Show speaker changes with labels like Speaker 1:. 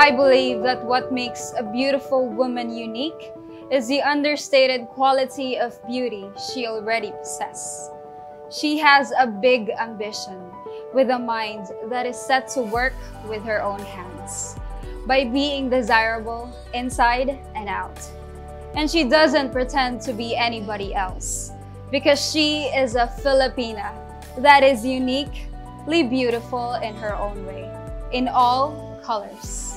Speaker 1: I believe that what makes a beautiful woman unique is the understated quality of beauty she already possesses. She has a big ambition with a mind that is set to work with her own hands by being desirable inside and out. And she doesn't pretend to be anybody else because she is a Filipina that is uniquely beautiful in her own way, in all colors.